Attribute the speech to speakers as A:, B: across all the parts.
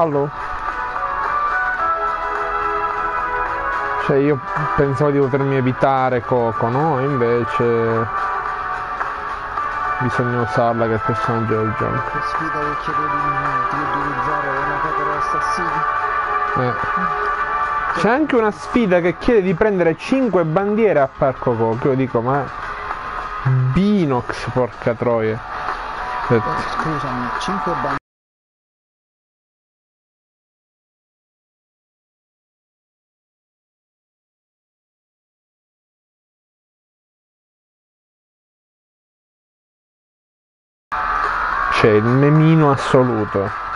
A: Allo? Cioè io pensavo di potermi evitare Coco, no? Invece bisogna usarla che personaggio del gioco.
B: Che sfida che chiede di, utilizzare una catena assassini.
A: Eh. C'è anche una sfida che chiede di prendere 5 bandiere a Parco Coco. Io dico, ma Binox, porca troia.
B: Oh, scusami, 5 bandiere.
A: Assoluto.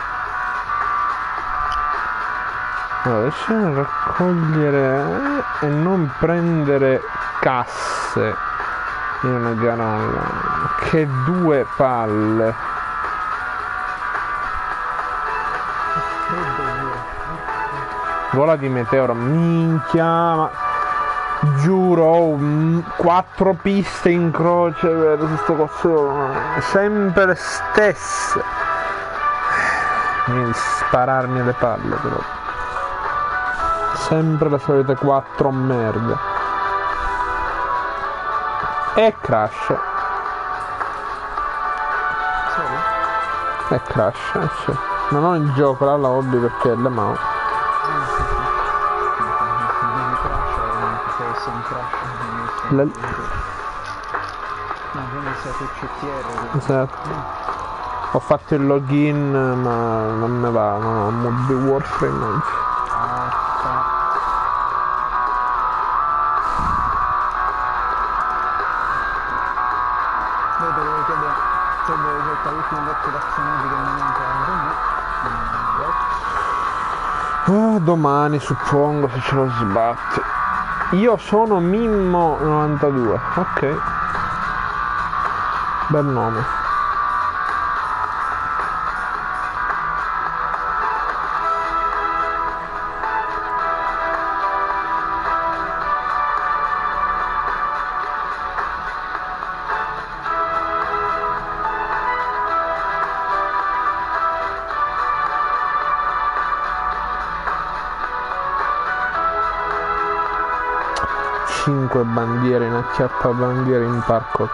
A: Allora, lasciamo raccogliere eh, e non prendere casse in una garolla. Che due palle. Vola di meteoro, minchia, ma giuro, ho quattro piste in croce per questo coso, sempre stesse. Mi spararmi alle palle però. Sempre le solite quattro merda. E crash. E crash, eh, sì. Non ho il gioco, la lobby perché è la
B: sì.
A: La-
B: No, quindi sei tu CTR. quindi-
A: Esatto. Ho fatto il login ma non ne va, mod di Warframe oggi.
B: Ah, me.
A: Ah, domani suppongo se ce lo sbatti. Io sono Mimmo92, ok. Bel nome. Cinque bandiere in acchiappa bandiere in parco.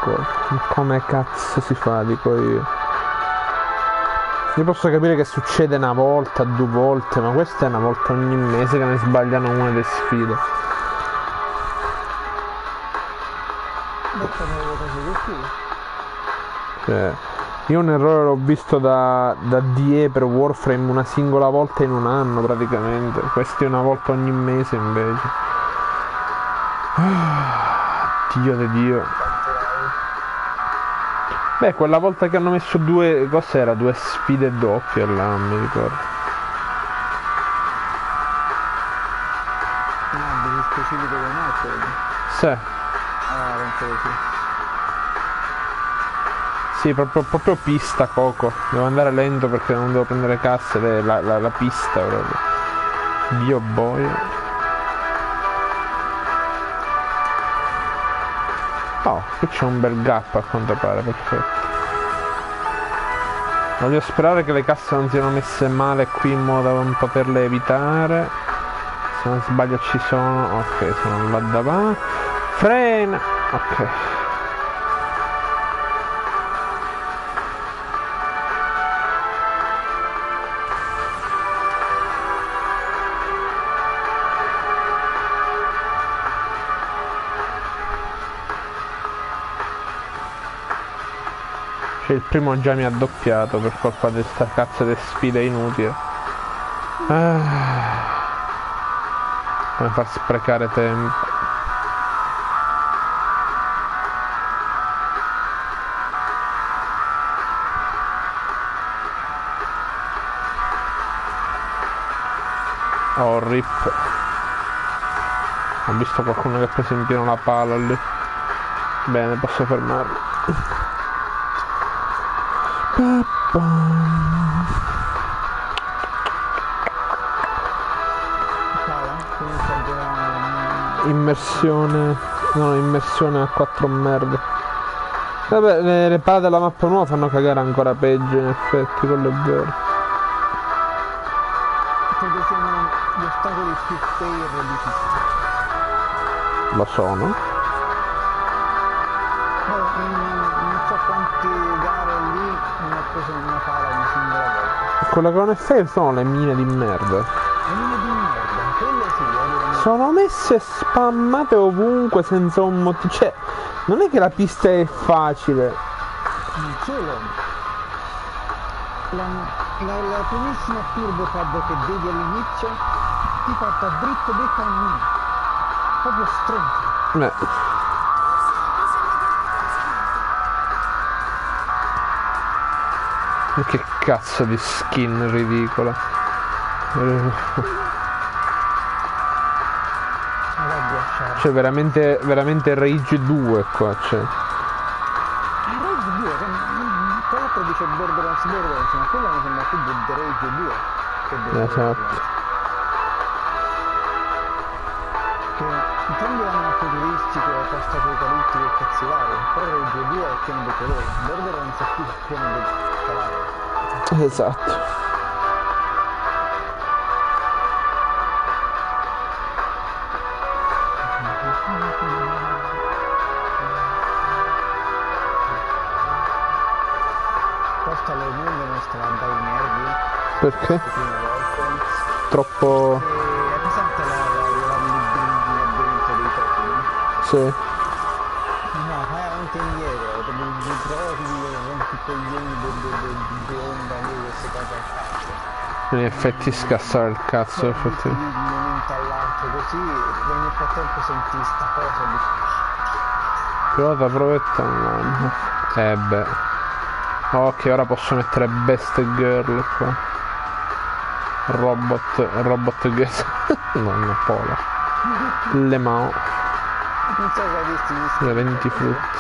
A: Come cazzo si fa, dico io. Io posso capire che succede una volta, due volte, ma questa è una volta ogni mese che ne sbagliano una delle sfide. Cioè, io un errore l'ho visto da, da DE per Warframe una singola volta in un anno praticamente. Questi una volta ogni mese invece. Ah, Dio di Dio. Beh, quella volta che hanno messo due. cos'era? Due sfide doppie là, non mi ricordo.
B: No, di specifico con altro.
A: Sì,
B: Ah, penso così.
A: sì, proprio, proprio pista Coco. Devo andare lento perché non devo prendere casse, la, la- la pista proprio. Dio boia. Oh, qui c'è un bel gap a quanto pare, perfetto. Voglio sperare che le casse non siano messe male qui in modo da non poterle evitare. Se non sbaglio ci sono. Ok, sono là davanti. Frena! Ok. Cioè il primo già mi ha doppiato per colpa di sta cazzo di sfida inutile. Ah. Far sprecare tempo. Oh rip. Ho visto qualcuno che ha preso in pieno la pala lì. Bene, posso fermarlo. Immersione. No, immersione a quattro merde. Vabbè, le, le pale della mappa nuova fanno cagare ancora peggio in effetti, quello è vero.
B: credo siano gli ostacoli più fair di tutti.
A: Lo sono.
B: Quante gare lì non ho preso una pala una singola volta.
A: Non è fair sono le mine di merda.
B: E mine di merda, quelle sì, avevano...
A: Sono messe spammate ovunque senza un motivo. Cioè, non è che la pista è facile.
B: Non solo. La, la, la primissima turbo pad che vedi all'inizio ti porta dritto dritto al mini. Proprio stronzo.
A: Beh. Che cazzo di skin ridicola. Cioè veramente, veramente Rage 2 qua, cioè.
B: Il Rage 2, che- mm, tra l'altro dice Borderlands Borderlands, ma quello mi sembra più Rage 2 che di
A: Esatto.
B: Post-apocalittico e cazzi vari, però Rage 2 è pieno di colori, Borderlands è più pieno di calare.
A: Esatto.
B: Costa le lunghe non stava a dare i nervi,
A: Perché?
B: le prime volte.
A: Troppo...
B: E è presente la, la, la, il labirinto dei topi, no?
A: Sì.
B: Coglioni di, di, di, di onda lì, queste cose al cazzo.
A: In effetti scassare il cazzo,
B: Di
A: effettivamente.
B: un momento all'altro così, nel frattempo senti sta cosa di...
A: Pilota provetta online. Eh beh. Ok, ora posso mettere Best Girl qua. Robot, robot girl. non Pola. Le Mao,
B: Non so se hai visto gli
A: le 20 frutti.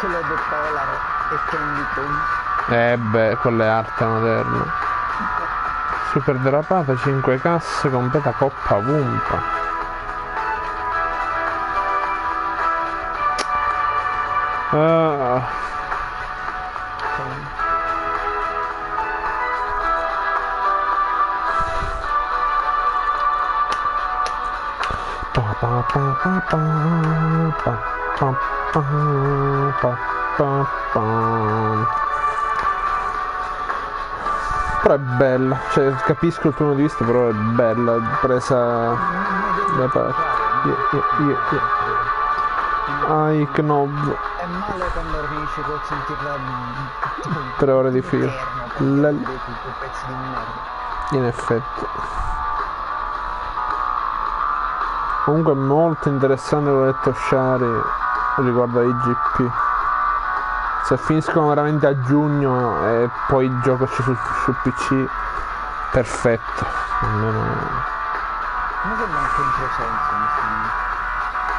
B: Quello del Polar e Candy Pong.
A: Eh beh, quella è arte moderna. Super derapata, 5 casse, completa coppa Wumpa. Pa pa pa pa pa pa pa pa pa pa pa. Però è bella, cioè capisco il punto di vista, però è bella, presa da parte. Yeah, yeah, yeah, yeah. Ai Knob,
B: È male quando finisci col sentirla
A: tre ore di filo. In effetti. Comunque è molto interessante quello detto Shari riguardo ai GP. Se finiscono veramente a giugno e poi giocaci su, su PC, perfetto. Almeno
B: Mi sembra un controsenso,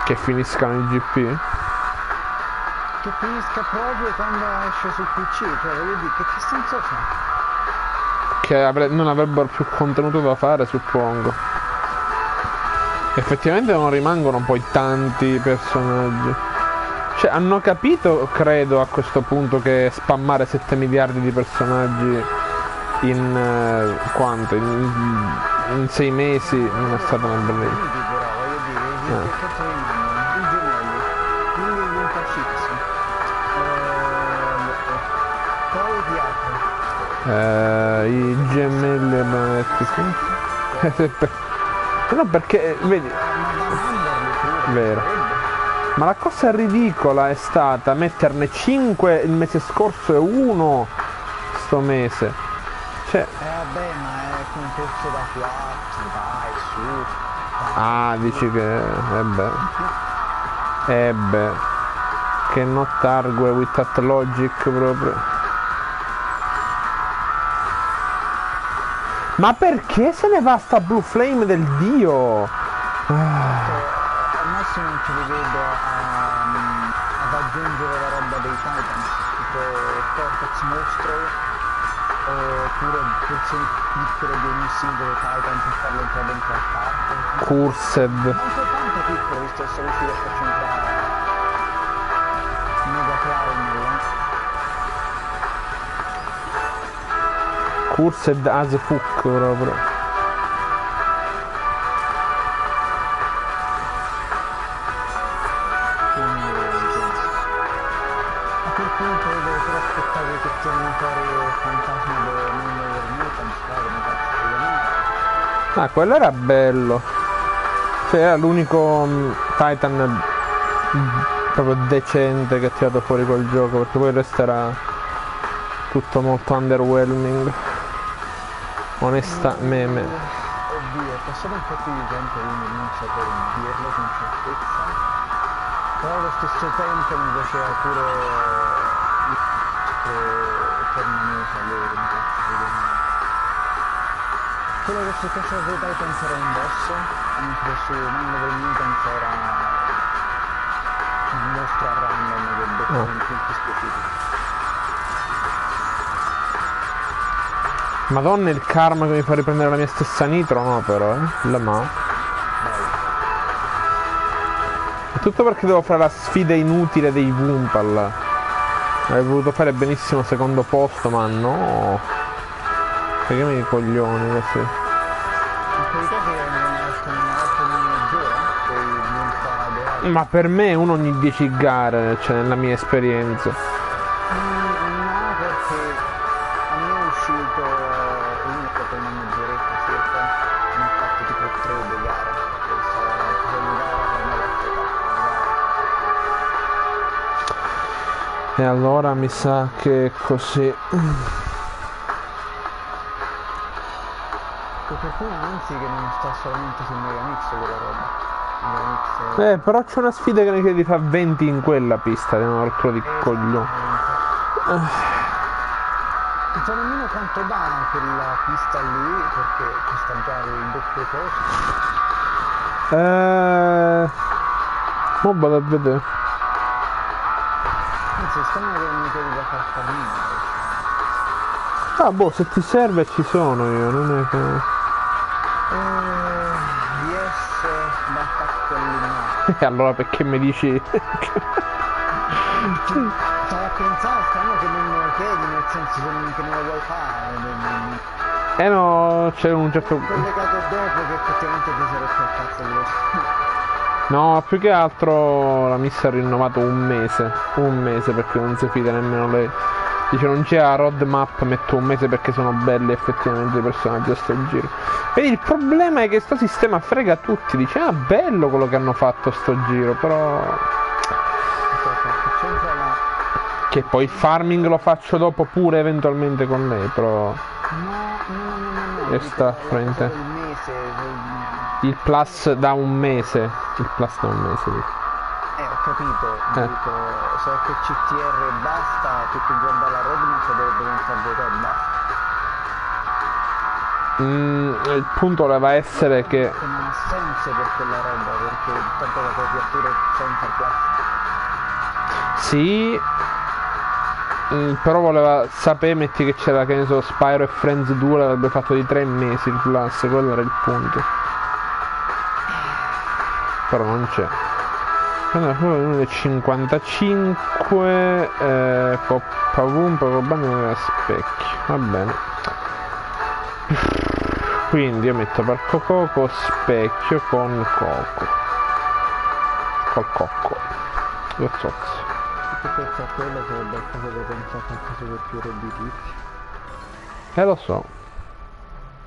A: che finiscano i GP.
B: Che finisca proprio quando esce sul PC, cioè voglio dire, che, che senso c'ha?
A: Che avre- non avrebbero più contenuto da fare, suppongo. Effettivamente non rimangono poi tanti personaggi. Cioè, hanno capito, credo, a questo punto che spammare 7 miliardi di personaggi in eh, quanto? In, in, 6 mesi non è stato una bella idea. Ah.
B: Ehm, eh. Uh, i gemelli
A: magnetici no perché vedi vero ma la cosa ridicola è stata metterne 5 il mese scorso e 1 sto mese. Cioè,
B: Eh vabbè, ma è concorso da 4, dai, su.
A: ah, dici che... Eh beh. Eh. Che not argue with that logic proprio. Ma perché se ne va sta Blue Flame del dio?
B: Cioè, massimo non ci rivedo a, ad aggiungere la roba dei Titan, tipo Cortex Mostro, oppure versioni piccole di ogni singolo Titan per farlo entrare dentro al parco.
A: Cursed.
B: Anche tanto piccolo, visto sono riuscito a farci entrare Mega Clown,
A: Cursed as fuck proprio. Ah, quello era bello. Cioè, era l'unico mm, Titan mm, proprio decente che ha tirato fuori quel gioco, perché poi il resto era tutto molto underwhelming. Onesta meme.
B: Oddio, è un po' di tempo quindi non saprei dirlo con certezza. Però allo stesso tempo mi piaceva pure cazzo si chiama. Quello che su Clash of the Titans era un boss, mentre su Mind of the Mutants era un mostro a random che beccava in punti specifici.
A: Madonna il karma che mi fa riprendere la mia stessa nitro, no però, eh? La ma. È tutto perché devo fare la sfida inutile dei Wumpal. Avrei voluto fare benissimo secondo posto, ma no. Preghiamo i coglioni così. Ma per me è uno ogni 10 gare, cioè nella mia esperienza.
B: No, perché a me è uscito è stato una mezz'oretta circa, ne ho fatto tipo tre di gare, e
A: allora mi sa che è così.
B: Per fortuna anzi che non sta solamente su Megamix quella roba.
A: Eh, però c'è una sfida che ne chiede di fare 20 in quella pista, è un altro di coglione.
B: Non so nemmeno quanto dà quella pista lì, perché costa già il doppio costo.
A: Eh... Mo vado a vedere.
B: Anzi, stanno che mi chiedi da far.
A: Ah boh, se ti serve ci sono io, non è che...
B: Eh, all'innato.
A: E allora perché mi dici...
B: Stavo a pensare, stanno che non me lo chiedi, nel senso se non, che non lo vuoi fare.
A: eh no, c'è un certo...
B: Collegato dopo che effettivamente ti rotto il cazzo di
A: No, più che altro la miss ha rinnovato un mese. Un mese perché non si fida nemmeno lei. Dice non c'è la roadmap, metto un mese perché sono belli effettivamente i personaggi a sto giro. Vedi, il problema è che sto sistema frega tutti. Dice, ah bello quello che hanno fatto sto giro, però... Che poi il farming lo faccio dopo pure eventualmente con lei, però...
B: No, no, no, no, no.
A: E
B: dico,
A: sta frente.
B: Il
A: plus da un mese. Il plus da un mese, dico.
B: Eh, ho capito,
A: Eh.
B: dico, se che CTR basta, tutto guarda la roadmap dovrebbe pensare a e basta.
A: Mm, il punto voleva essere che...
B: Non ha senso per quella roba, perché tanto la pure senza plastica.
A: Sì, mm, però voleva sapere, metti che c'era, che ne so, Spyro e Friends 2 l'avrebbe fatto di tre mesi il plus, quello era il punto. Però non c'è. Allora, poi uno del 55, eh, Poppa Wumpa, Cobani e Specchio, va bene. Quindi io metto Parco Coco, Specchio con Coco. Col Cocco. Lo zozzo.
B: Pensa a quello sarebbe il caso di pensare a qualcosa di più redditizio.
A: Eh lo so.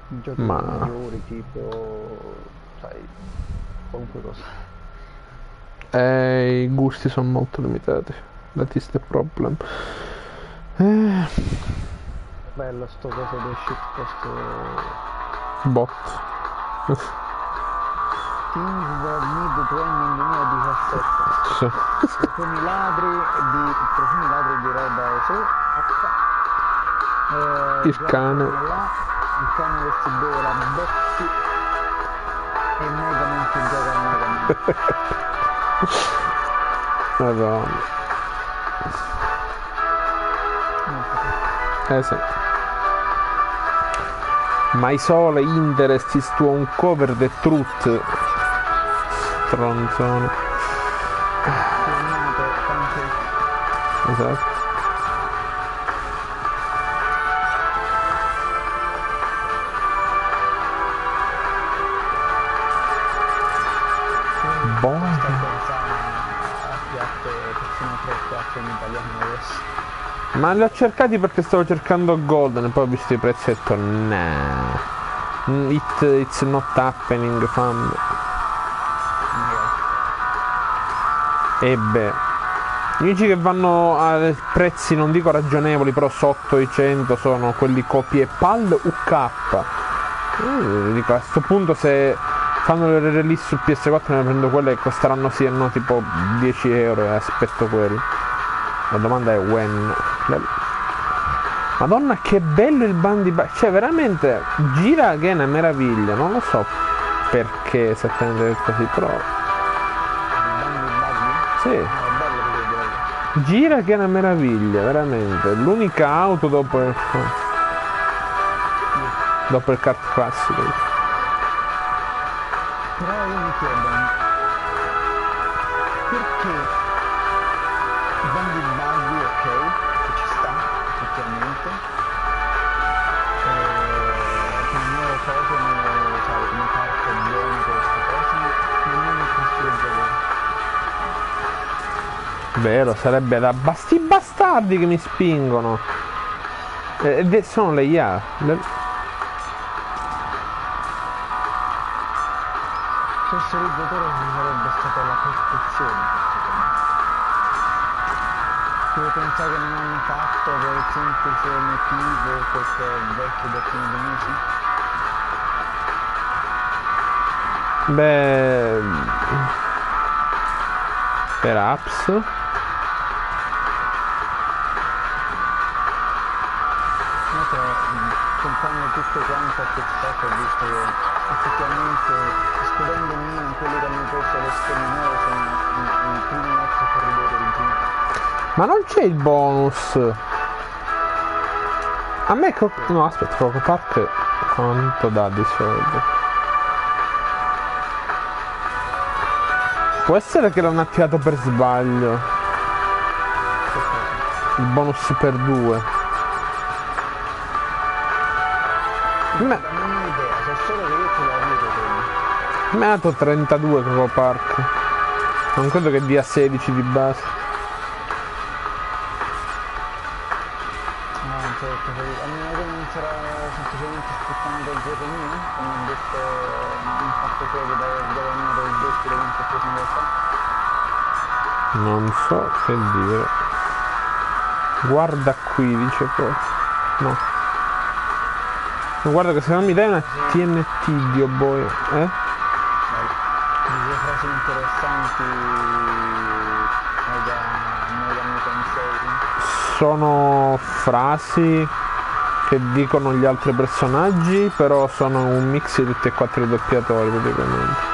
B: Giochi
A: Ma-
B: maggiori, tipo, sai, qualunque cosa.
A: Eh, i gusti sono molto limitati. That is the problem. Eh,
B: Bello sto coso del shitpost
A: bot.
B: Things that need training 2017.
A: Sì.
B: Profumi ladri di profumi ladri di roba su H. Eh,
A: Il cane.
B: Là, il cane che si beve la Betty e Mega Man che gioca a Mega Man.
A: Madonna. Eh sì. My sole interest is to uncover the truth. Stronzone. Esatto. Boh.
B: sta pensando a piatte persone 3 4 in italiano adesso.
A: Ma li ho cercati perché stavo cercando Golden e poi ho visto i prezzi e ho detto nah. Mm, It, it's not happening, fam. E beh. Gli unici che vanno a prezzi non dico ragionevoli, però sotto i 100 sono quelli copie PAL UK. Dico, a questo punto se fanno le release su PS4 ne prendo quelle che costeranno sì e no tipo 10 euro e aspetto quello. La domanda è when. Madonna che bello il bandi Cioè veramente gira che è una meraviglia, non lo so perché esattamente così, però. Sì. Gira che è una meraviglia, veramente. L'unica auto dopo il. dopo il kart classico.
B: Però io mi chiedo
A: Vero, sarebbe da basti bastardi che mi spingono. Ed eh, sono le IA. Le...
B: Sossorizzatore ci sarebbe stata la perfezione. Devo pensare che non hanno fatto per il semplice motivo questo vecchio da fine di mesi?
A: Beh... Perhaps.
B: Compagno tutto quanto a TikTok ho visto che effettivamente escludendo meno quelli che hanno schede nuove sono i, i primi nostri corridori originali.
A: Ma non c'è il bonus? A me co- no aspetta Coco Park quanto dà di soldi? Può essere che l'hanno attivato per sbaglio. Il bonus per due
B: Ma... Non ho idea, so solo che io ce l'ho avuto quello.
A: Mi ha dato 32 Coco Park. Non credo che dia 16 di base.
B: No, non certo, a meno non sarà semplicemente sfruttando il gioco mio, come ho detto il fatto che da guadagnare il doppio da quanto preso in realtà.
A: Non so che dire. Guarda qui, dice poi. No. Guarda che se non mi dai una TNT, Dio boy, eh?
B: Due frasi interessanti.
A: Sono frasi che dicono gli altri personaggi, però sono un mix di tutti e quattro i doppiatori praticamente.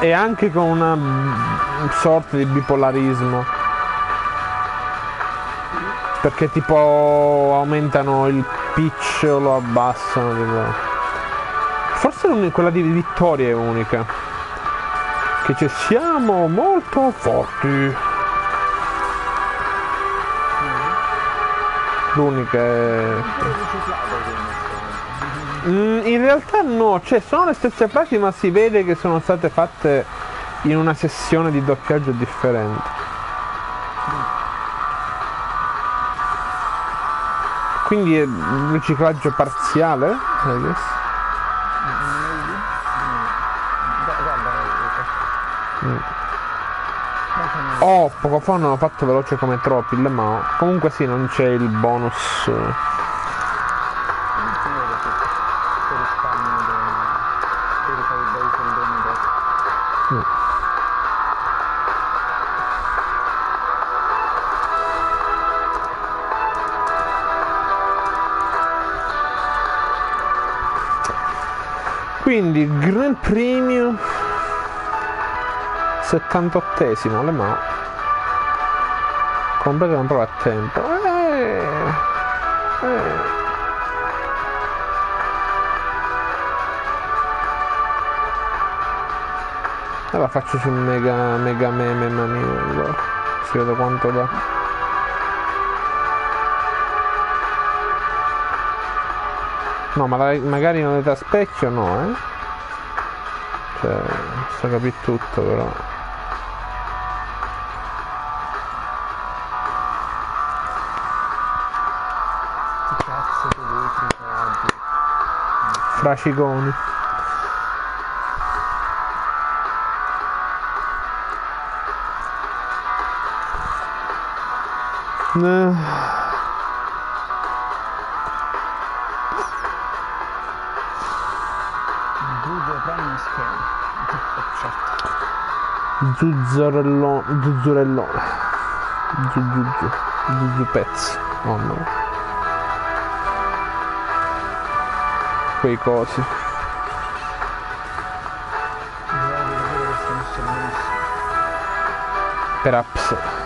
A: E anche con una sorta di bipolarismo. Perché tipo aumentano il pitch o lo abbassano tipo. forse quella di Vittoria è unica. Che ci siamo molto forti. L'unica è Mm, in realtà no, cioè sono le stesse frasi ma si vede che sono state fatte in una sessione di doppiaggio differente. Quindi è un riciclaggio parziale, I guess. Mm. Oh, poco fa non ho fatto veloce come Tropil, ma comunque sì, non c'è il bonus. 78esimo Le Mans completo una prova a tempo eh, eh. la faccio sul mega mega meme manino allora si vede quanto da No, ma la- magari non a specchio no, eh. Cioè, posso capire tutto però. Eh,
B: Buio premi schemi. Certo.
A: Zuzzarellone. Zuzzurellone. Zuzzuzzu. Zuzzupezzi. Quei cosi. Per apps.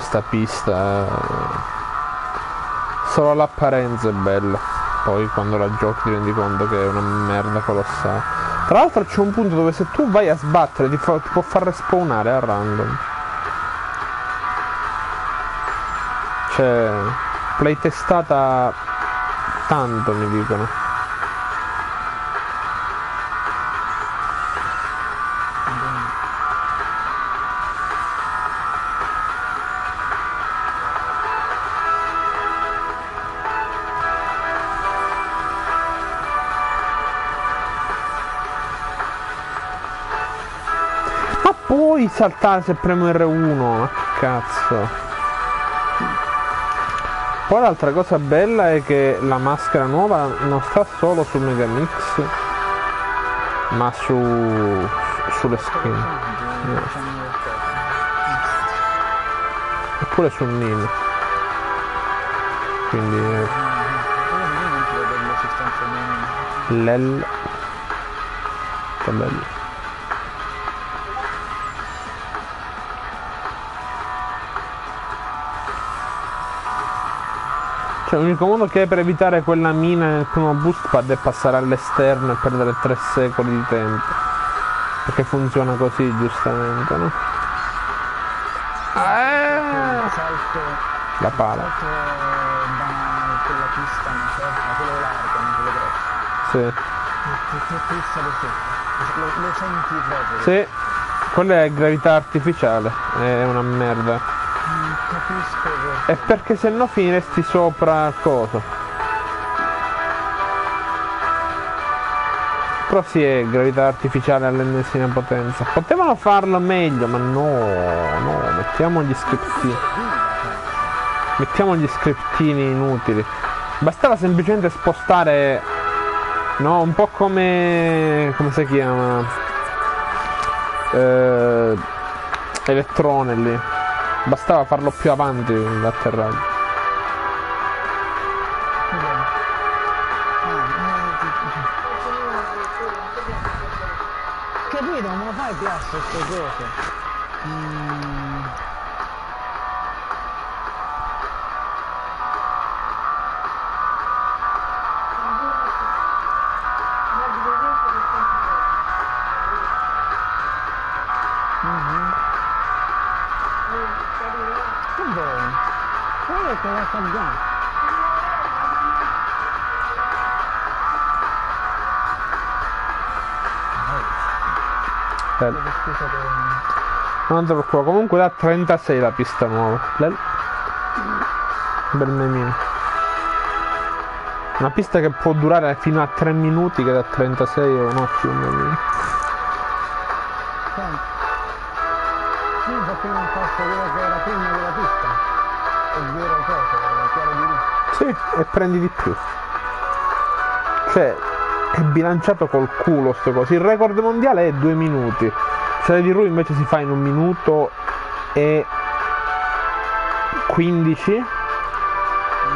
A: Non lo so, c'è sta pista. eh. Solo l'apparenza è bella. Poi quando la giochi ti rendi conto che è una merda colossale. Tra l'altro c'è un punto dove se tu vai a sbattere ti, fa- ti può far respawnare a random. Cioè, playtestata tanto mi dicono. Saltare se premo R1, ma che cazzo. Poi l'altra cosa bella è che la maschera nuova non sta solo su Megamix, ma su sulle skin. Oppure su Nin. Quindi eh,
B: Io
A: Cioè l'unico modo che hai per evitare quella mina nel primo boost pad è passare all'esterno e perdere tre secoli di tempo. Perché funziona così giustamente, no? Ah, la pala. Sì. Sì. Quella è gravità artificiale. È una merda.
B: Capisco perché.
A: Perché se no finiresti sopra il coso. Però sì, è gravità artificiale all'ennesima potenza. Potevano farlo meglio, ma no, no, mettiamo gli scriptini. Mettiamo gli scriptini inutili. Bastava semplicemente spostare, no, un po' come, come si chiama? Eh, elettrone lì. Bastava farlo più avanti l'atterraggio.
B: Capito, ma lo fai piazza queste cose? Mm.
A: Non te preoccupare, comunque da 36 la pista nuova. Bello. Bel memino. Una pista che può durare fino a 3 minuti che da 36 è un ottimo memino. Sì, e prendi di più. Cioè, è bilanciato col culo sto coso. Il record mondiale è 2 minuti. Cioè di Ru invece si fa in un minuto e 15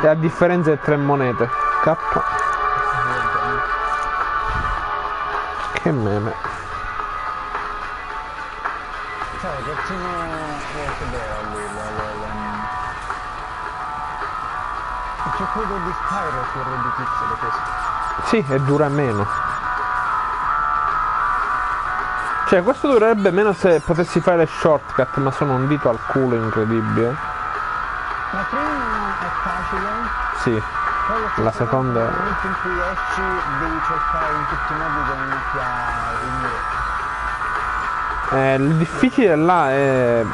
A: e a differenza di 3 monete. K. Che meme.
B: Che bello la... C'è quello di Spyro più redditizio di questo.
A: Sì, e dura meno. Cioè, questo durerebbe meno se potessi fare shortcut, ma sono un dito al culo incredibile.
B: La prima è facile,
A: Sì, La seconda-
B: Nel momento in cui esci devi cercare in tutti i modi di non macchiare il muro.
A: eh, il difficile là è...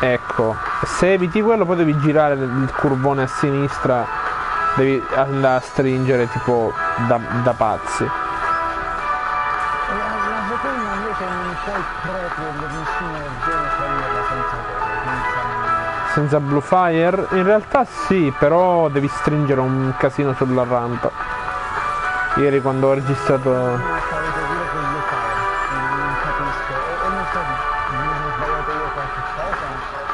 A: Ecco, se eviti quello poi devi girare il curvone a sinistra, devi andare a stringere tipo da, da pazzi.
B: Puoi proprio nessuna ragione prenderla senza
A: Blue Fire? In realtà sì, però devi stringere un casino sulla rampa. Ieri quando ho registrato...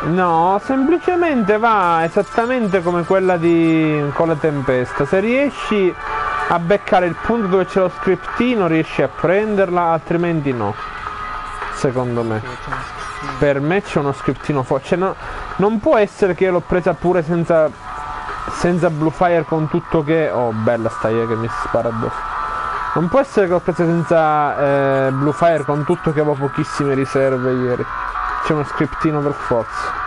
A: No, semplicemente va esattamente come quella di con la tempesta. Se riesci a beccare il punto dove c'è lo scriptino, riesci a prenderla, altrimenti no. Secondo me. Per me c'è uno scriptino forte. Cioè, no- non può essere che io l'ho presa pure senza. senza Blue Fire con tutto che. Oh, bella sta io che mi spara addosso. Non può essere che l'ho presa senza eh, Blue Fire con tutto che avevo pochissime riserve ieri. C'è uno scriptino per forza.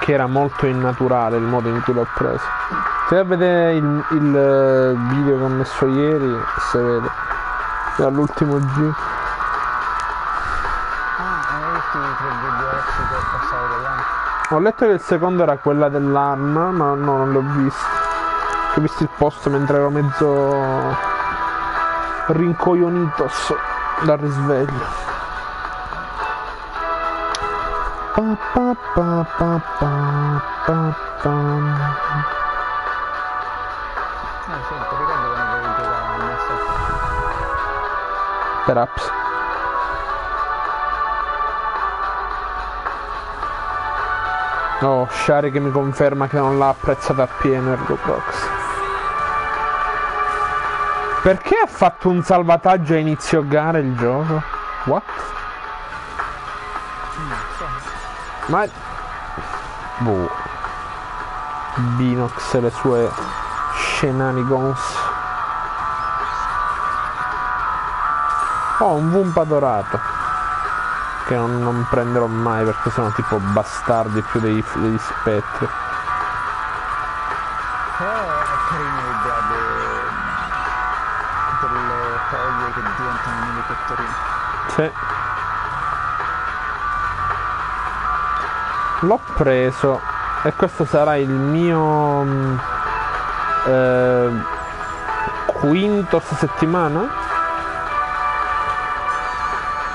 A: Che era molto innaturale il modo in cui l'ho preso. Se vai a vedere il, il, eh, video che ho messo ieri, si vede. Dall'ultimo giro.
B: Ho
A: letto che il secondo era quella dell'arma, ma no, non l'ho visto. Ho visto il post mentre ero mezzo rincoglionito dal risveglio. Pa, pa, pa, pa, pa, pa, pa.
B: Eh
A: Oh, Shari che mi conferma che non l'ha apprezzata appieno Ergo Prox. Perché ha fatto un salvataggio a inizio gara il gioco? What? Ma... Boh. Binox e le sue shenanigans. Ho un Wumpa dorato. Che non, non prenderò mai perché sono tipo bastardi più dei, degli spettri. Sì. L'ho preso e questo sarà il mio mm, eh, quinto settimana.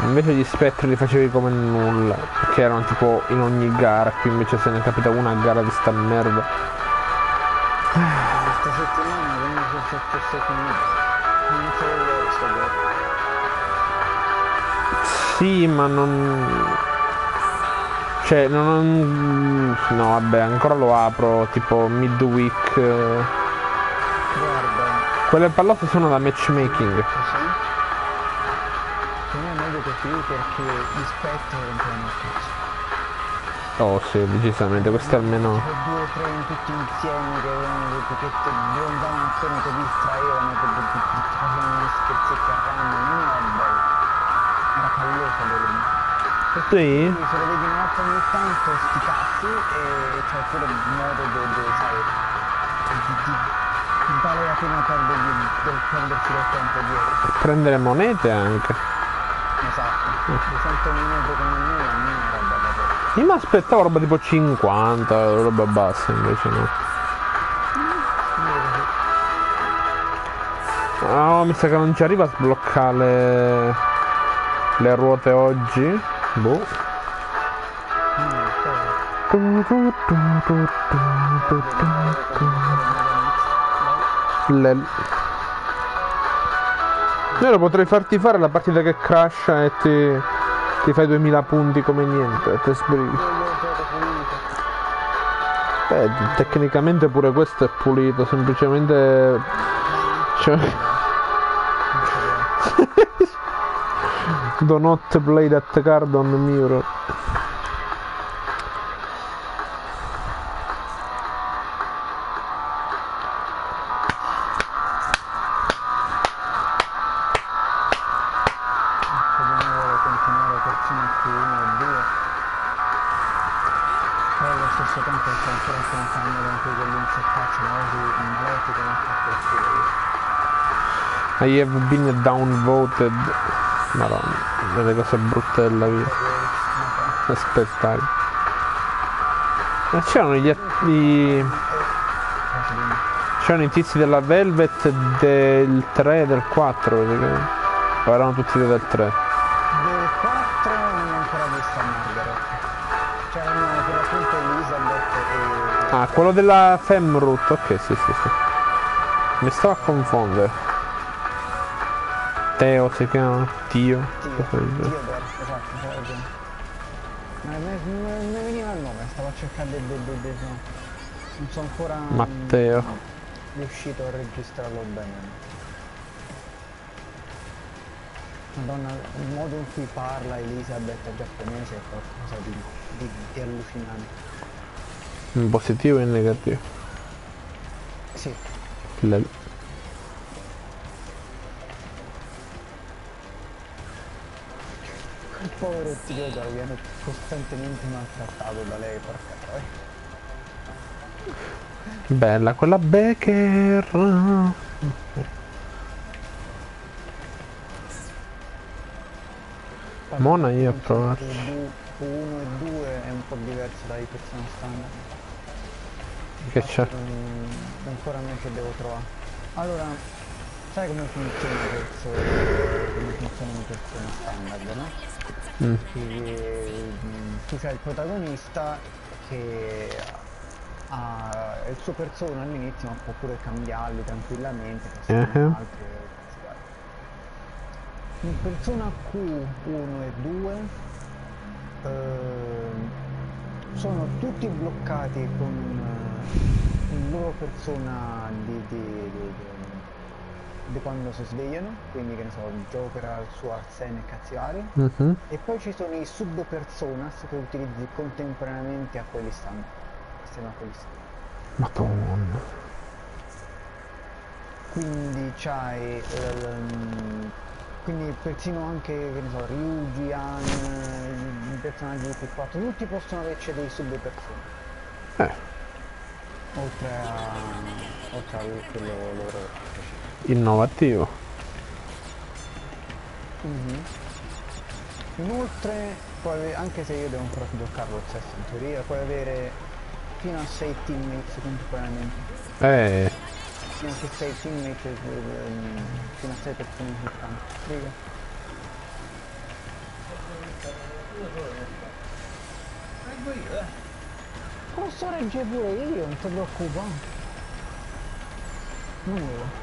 A: Invece gli spettri li facevi come nulla, perché erano tipo in ogni gara, qui invece se ne capita una a gara di sta merda.
B: Questa settimana. Non loro sto gioco.
A: Sì, ma non. Cioè, non. No, vabbè, ancora lo apro, tipo midweek. eh.
B: Guarda,
A: Quelle pallotte sono da matchmaking.
B: Perché gli spettri rompono il cazzo.
A: Oh sì, decisamente, queste almeno.
B: Due o tre in tutti insieme che avevano che che rondavano attorno, ti distraevano, che facevano gli scherzetti a random, non era bello. Era me. Perché
A: Sì?
B: quindi se lo vedi una volta ogni tanto sti cazzi e c'è pure il modo di, di, sai, di, di, di vale la pena perderci del tempo dietro.
A: Prendere monete anche.
B: 200 minuti come me, a me è una roba da poco.
A: Io mi aspettavo roba tipo 50, roba bassa invece no. Oh, mi sa che non ci arriva a sbloccare le, le ruote oggi. Boh. Le... Vero, potrei farti fare la partita che crasha e ti, ti fai 2000 punti come niente, te sbrighi. Beh, tecnicamente pure questo è pulito, semplicemente... Cioè... Do not play that card on
B: the mirror.
A: I have been downvoted. Madonna, delle cose brutte della vita. Aspettai. Ma c'erano gli, att- i- c'erano i tizi della Velvet del 3 e del 4 praticamente. O erano tutti del 3?
B: Del 4 non ho ancora visto Margaret. C'erano per l'appunto Elizabeth e...
A: Ah, quello della Femroot, ok, sì, sì, sì. Mi stavo a confondere. Teo si chiama? Tio? Cosa del genere.
B: Theodore, esatto, ragione. Ma me- me veniva il nome, stavo a cercare del... del, del, del- no. Non sono ancora...
A: Matteo.
B: riuscito a registrarlo bene. Madonna, il modo in cui parla Elisabeth giapponese è qualcosa di, di, di allucinante.
A: In positivo e in negativo.
B: Sì,
A: Lel.
B: Il povero Theodore viene costantemente maltrattato da lei, porca troia.
A: Bella quella Becker. Mona io ho provato.
B: 1 e 2 è un po' diverso dai persone standard.
A: Che c'è?
B: Ancora me che devo trovare. Allora, sai come funziona questo, come funzionano le persone standard, no?
A: Mm.
B: Mm, tu c'hai il protagonista che ha il suo persona all'inizio ma può pure cambiarli tranquillamente, in persona Q1 e 2 ehm, sono tutti bloccati con eh, il loro persona di, di- di- di- quando si svegliano, quindi che ne so, Joker suo Arsene e cazzi vari.
A: Mhm.
B: E poi ci sono i sub personas che utilizzi contemporaneamente a quelli standard. Assieme a quelli standard.
A: Madonna.
B: Quindi c'hai ehm, quindi persino anche che ne so, Ryuji, Han, i, personaggi di P4, tutti possono averci dei sub persone.
A: Eh,
B: Oltre a oltre a quello loro
A: innovativo.
B: Mhm. Inoltre, puoi ave- anche se io devo ancora sbloccarlo lo stesso in teoria, puoi avere fino a 6 teammates contemporaneamente.
A: Eh,
B: Fino a 6 teammates, ehm, fino a 6 persone soltanto. Riga. Posso reggere pure io, non ti preoccupare. Non io.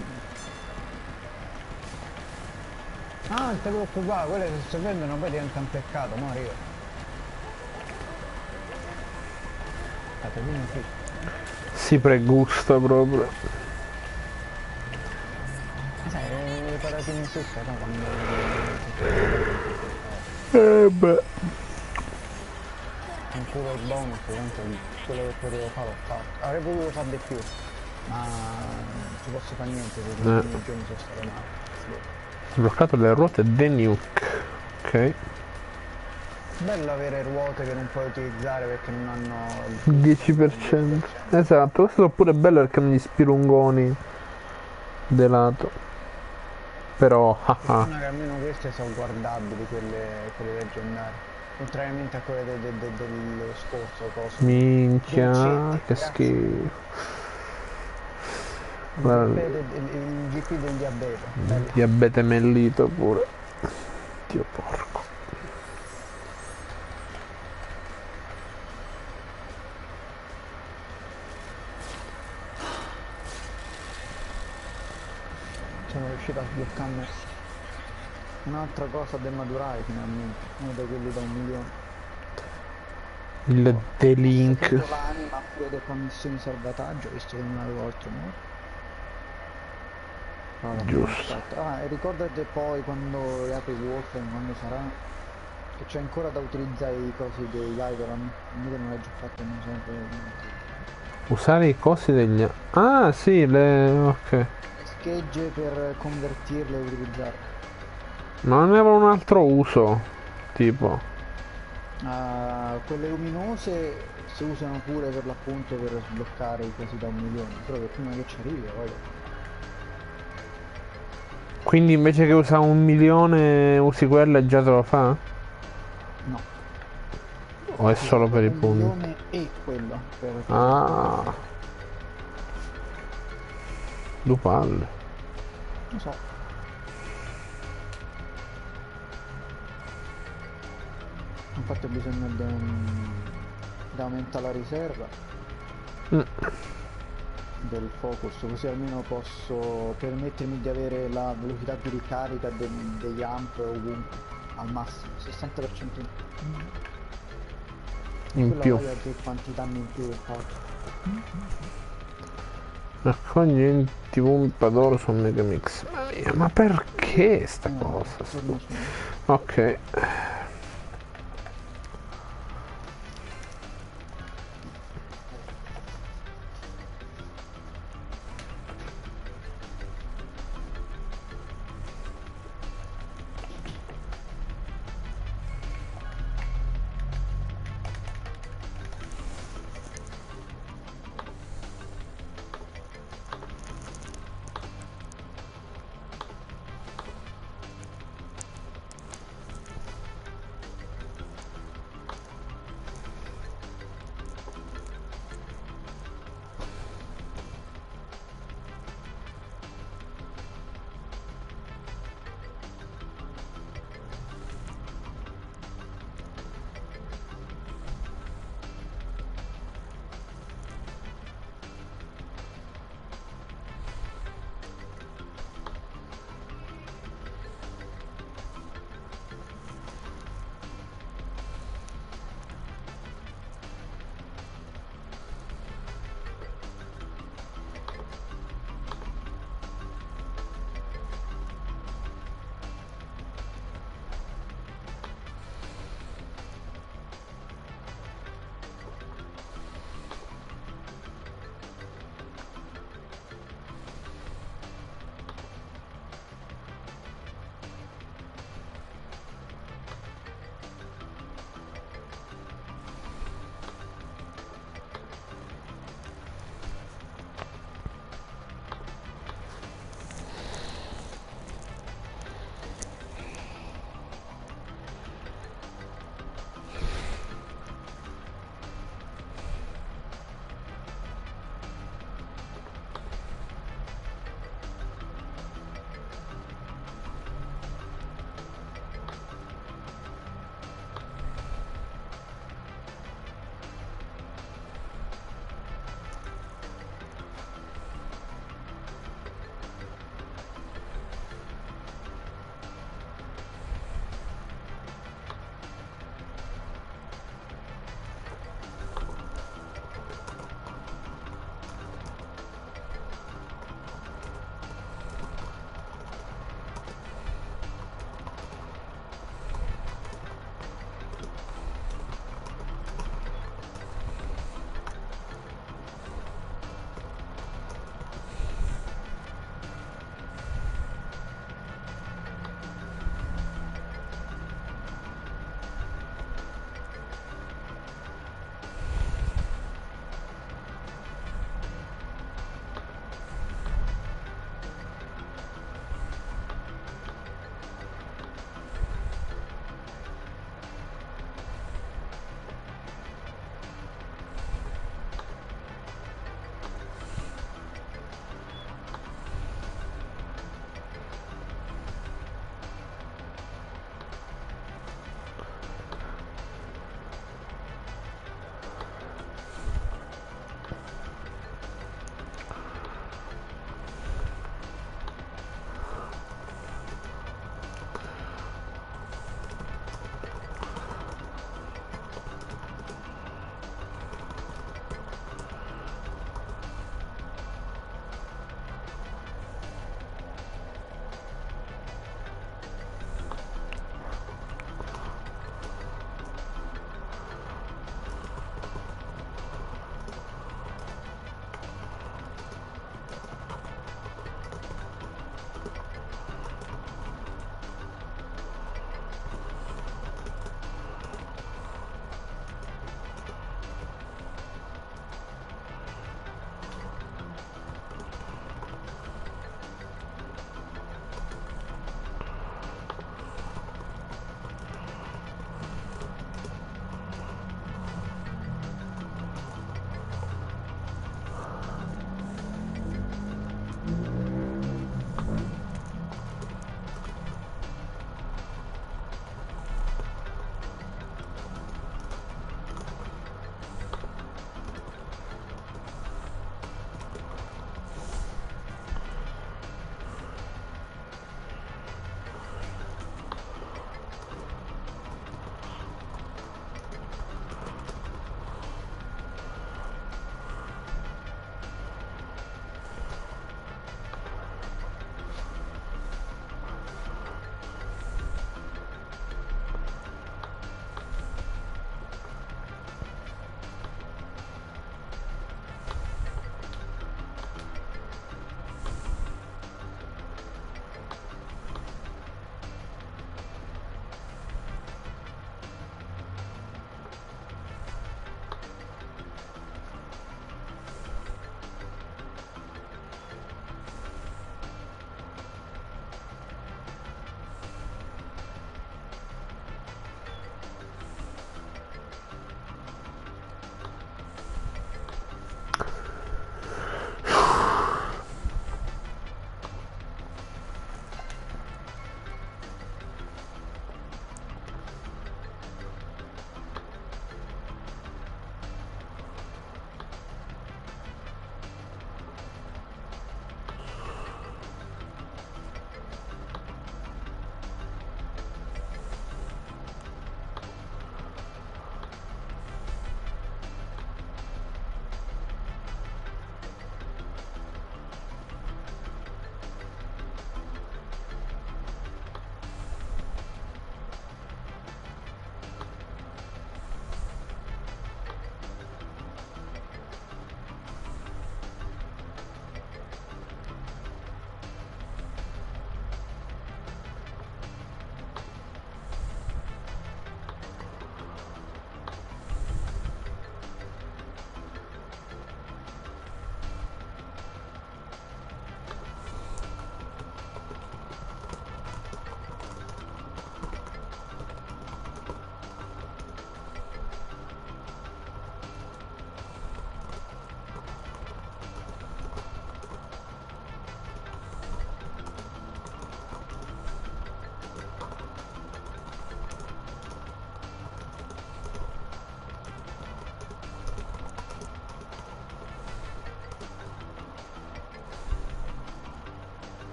B: Ah, non ti preoccupare, quelle che sto vendono poi diventa un peccato, vieni qui.
A: Si pregusta proprio.
B: Ma sai, le patatine fritte, no, quando...
A: Eh beh.
B: Un culo il bonus, tanto quello che potevo fare l'ho fatto. Avrei potuto fare di più, ma non ci posso fare niente se
A: Eh.
B: ultimi giorni sono state male.
A: Sbloccato le ruote The Nuke. Ok.
B: Bello avere ruote che non puoi utilizzare perché non hanno... il
A: 10%. Esatto, questo è pure bello perché hanno gli spirungoni de lato. Però, ah ah.
B: Che almeno queste sono guardabili, quelle, quelle leggendarie. Contrariamente a quelle de- de- de- dello scorso coso.
A: Minchia, che
B: grazie.
A: La...
B: Il, il, il del diabete. Il
A: diabete mellito pure. Dio porco.
B: Sono riuscito a sbloccarmi un'altra cosa da maturare finalmente, uno di quelli da un milione.
A: Il D-Link.
B: L'anima pure delle di salvataggio, visto che non avevo altro modo. Allora,
A: Giusto.
B: Ah, ricordate poi quando riapri Wolfenstein, quando sarà, che c'è ancora da utilizzare i cosi dei Gaidoran. Io che non l'ho già fatto, non sempre.
A: Usare i cosi degli... Ah, sì, le... ok.
B: Schegge per convertirle e utilizzare.
A: Ma non aveva un altro uso, tipo.
B: Ah, quelle luminose si usano pure per l'appunto per sbloccare i cosi da un milione, però che prima che ci arrivi, vabbè.
A: Quindi invece che usare un milione usi quella e già te lo fa?
B: No.
A: O è solo per i
B: un
A: punti?
B: milione e quello. Per...
A: Ah. Due palle.
B: Non so. Infatti ho bisogno di di aumentare la riserva
A: Mm.
B: Del focus, così almeno posso permettermi di avere la velocità di ricarica de- degli amp ovunque, al massimo, 60% in
A: In
B: Quella
A: più.
B: che quanti danni in più che faccio.
A: Raccogli in tv un padoro su Megamix. Ma, mia, ma perché sta
B: Eh,
A: cosa?
B: su-
A: Ok.